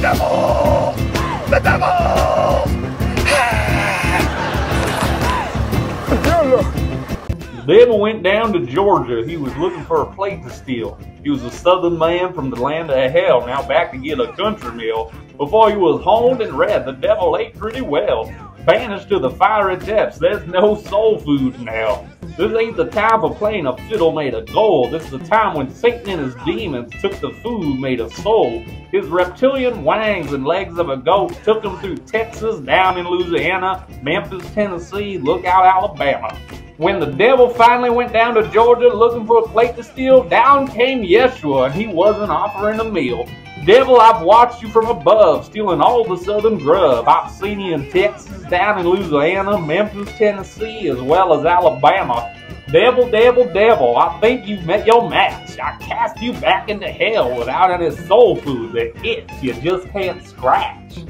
devil! The devil! Devil went down to Georgia. He was looking for a plate to steal. He was a southern man from the land of hell, now back to get a country meal. Before he was honed and red, the devil ate pretty well. Banished to the fiery depths, there's no soul food now. This ain't the time for playing a fiddle made of gold. This is the time when Satan and his demons took the food made of soul. His reptilian wangs and legs of a goat took him through Texas, down in Louisiana, Memphis, Tennessee, Lookout, Alabama. When the devil finally went down to Georgia looking for a plate to steal, down came Yeshua and he wasn't offering a meal. Devil, I've watched you from above, stealing all the southern grub. I've seen you in Texas, down in Louisiana, Memphis, Tennessee, as well as Alabama. Devil, devil, devil, I think you've met your match. I cast you back into hell without any soul food that itch you just can't scratch.